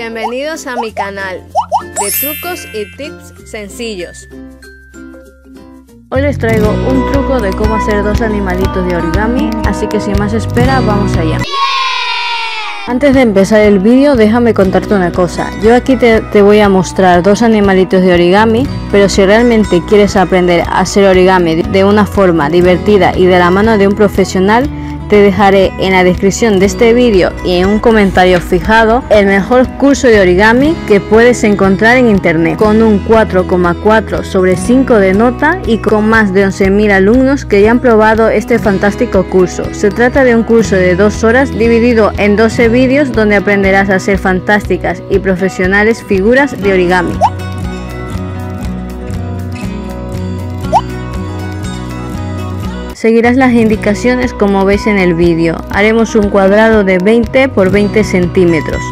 Bienvenidos a mi canal de trucos y tips sencillos. Hoy les traigo un truco de cómo hacer dos animalitos de origami, así que sin más espera vamos allá. Antes de empezar el vídeo déjame contarte una cosa, yo aquí te, te, voy a mostrar dos animalitos de origami, pero si realmente quieres aprender a hacer origami de una forma divertida y de la mano de un profesional, te dejaré en la descripción de este vídeo y en un comentario fijado el mejor curso de origami que puedes encontrar en internet con un 4,4 sobre 5 de nota y con más de 11.000 alumnos que ya han probado este fantástico curso. Se trata de un curso de 2 horas dividido en 12 vídeos donde aprenderás a hacer fantásticas y profesionales figuras de origami. Seguirás las indicaciones como ves en el vídeo. Haremos un cuadrado de 20 por 20 centímetros.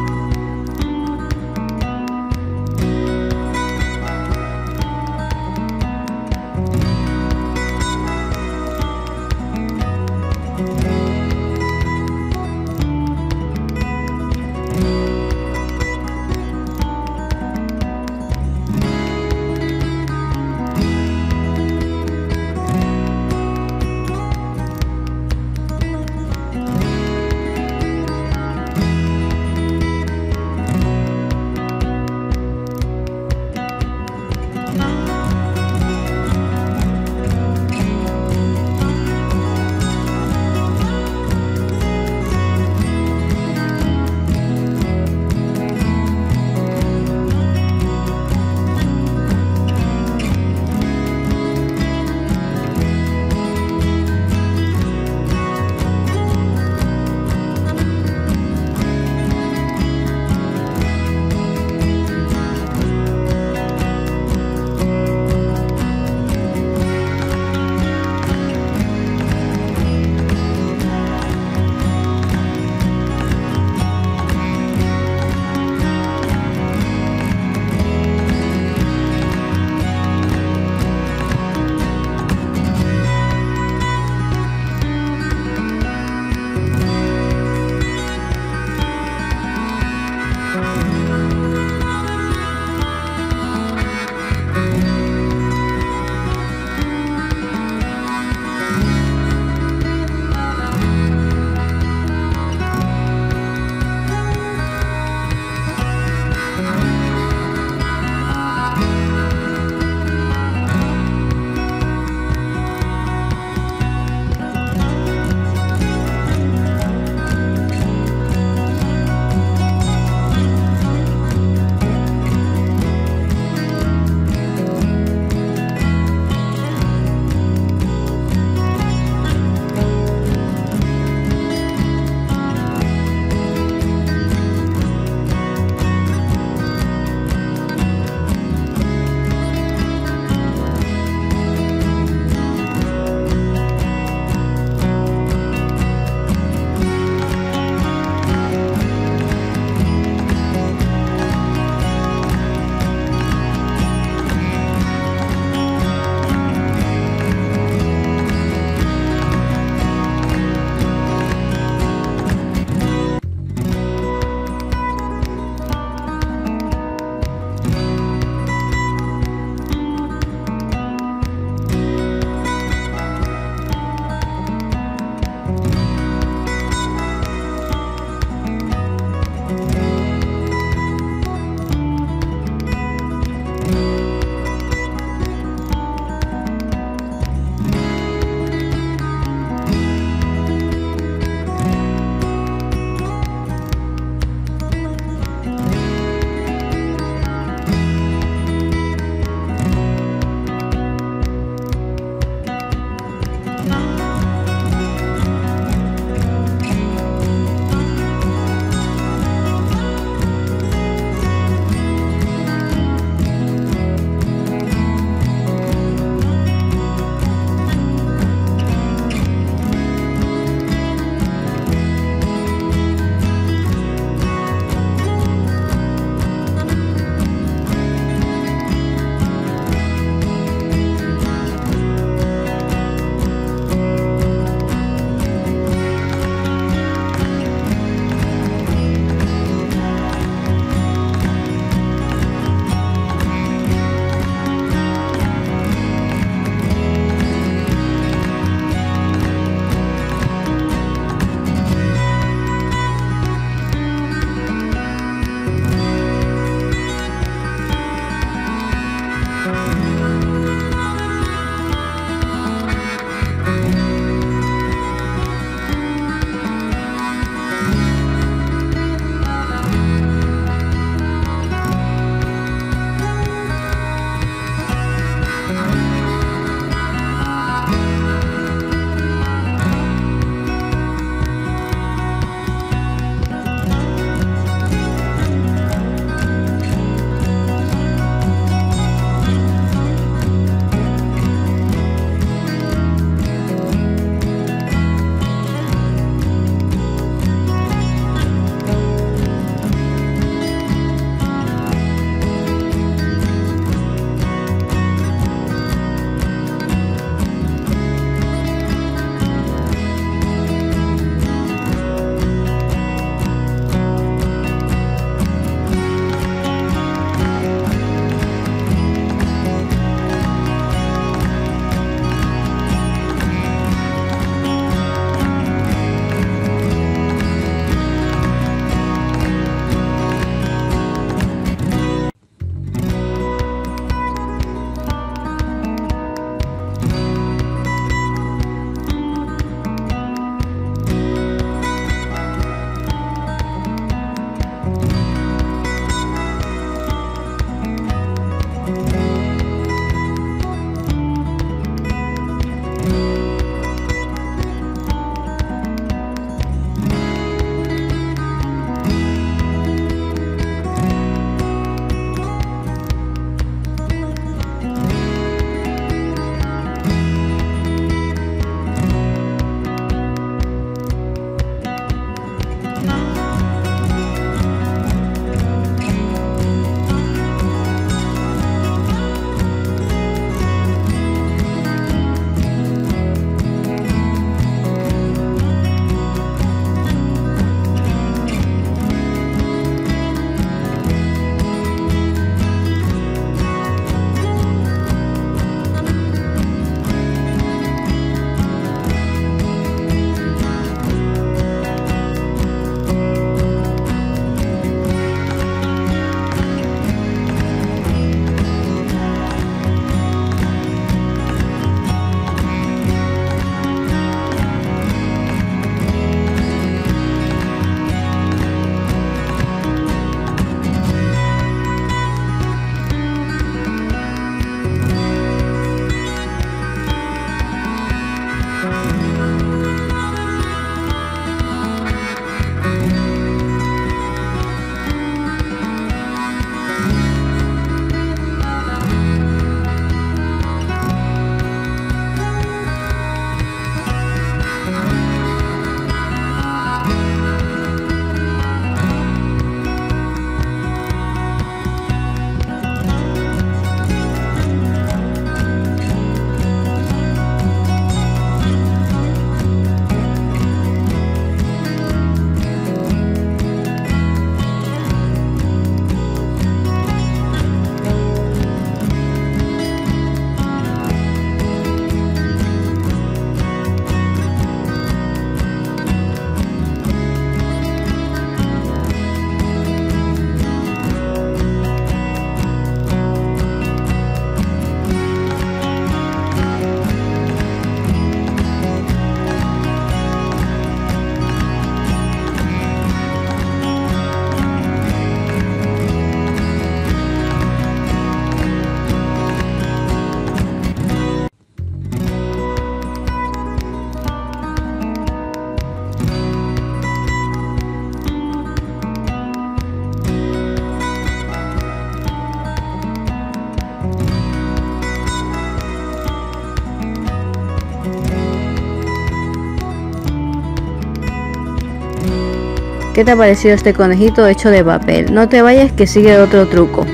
¿Qué te ha parecido este conejito hecho de papel? No te vayas que sigue otro truco.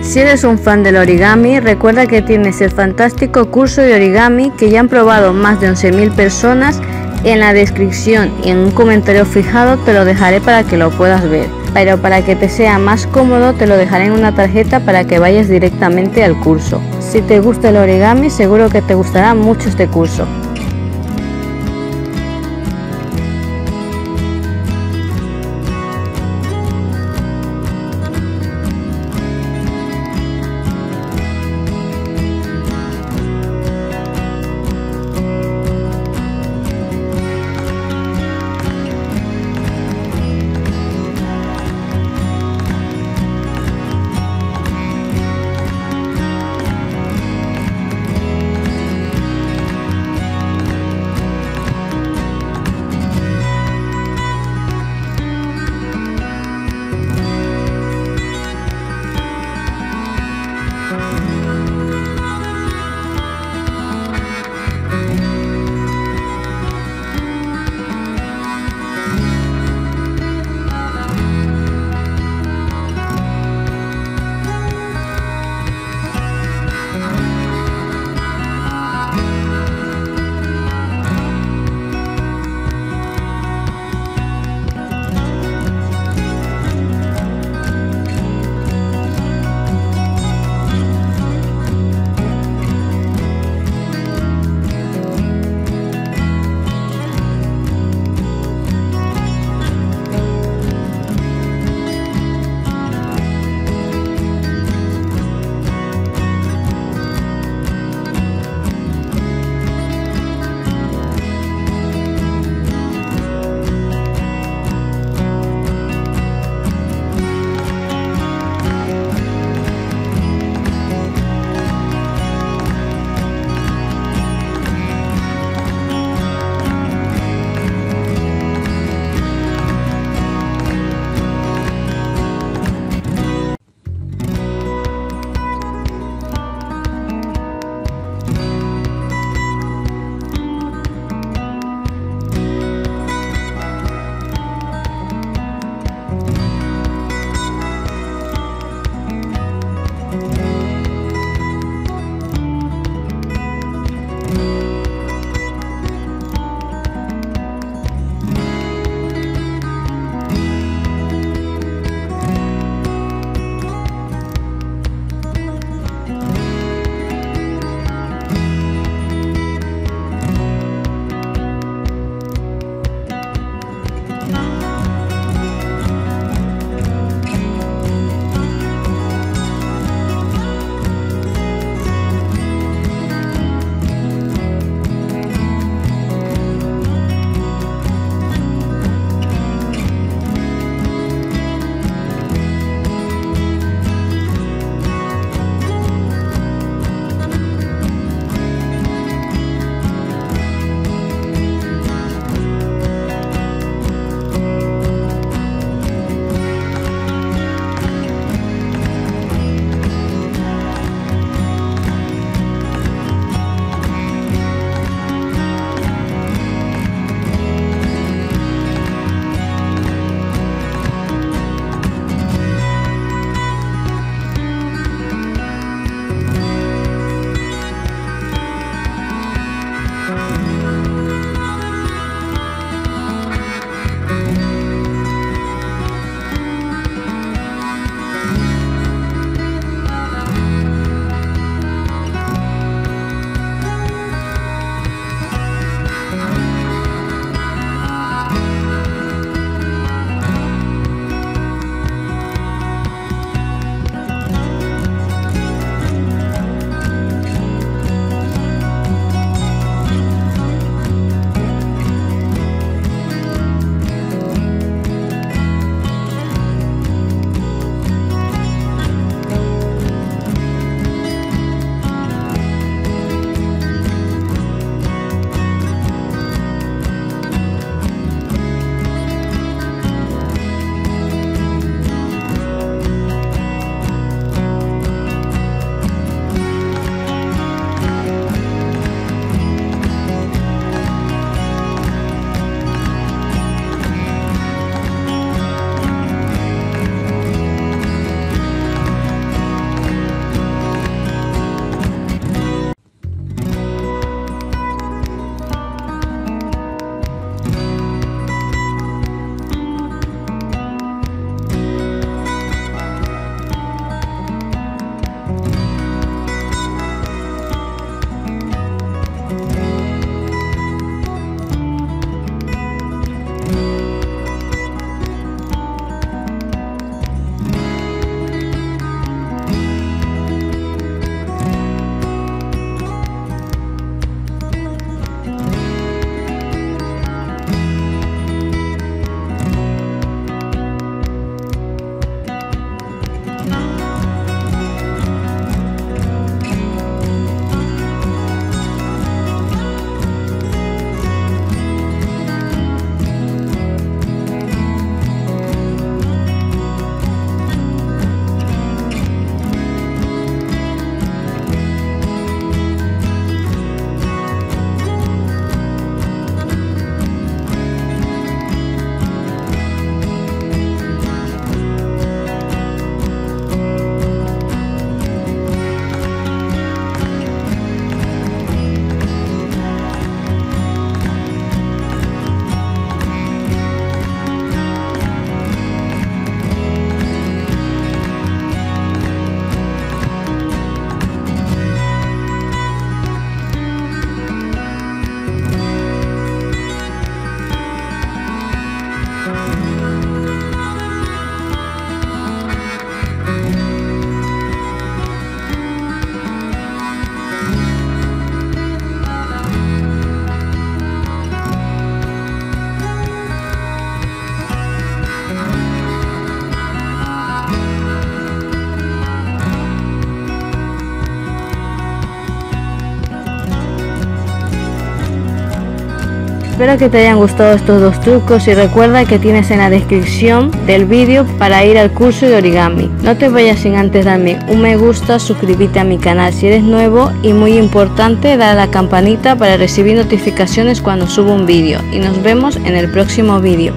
Si eres un fan del origami, recuerda que tienes el fantástico curso de origami que ya han probado más de 11.000 personas. En la descripción y en un comentario fijado te lo dejaré para que lo puedas ver. Pero para que te sea más cómodo te lo dejaré en una tarjeta para que vayas directamente al curso. Si te gusta el origami seguro que te gustará mucho este curso. Espero que te hayan gustado estos dos trucos y recuerda que tienes en la descripción del vídeo para ir al curso de origami. No te vayas sin antes darme un me gusta, suscribirte a mi canal si eres nuevo y muy importante dar a la campanita para recibir notificaciones cuando subo un vídeo y nos vemos en el próximo vídeo.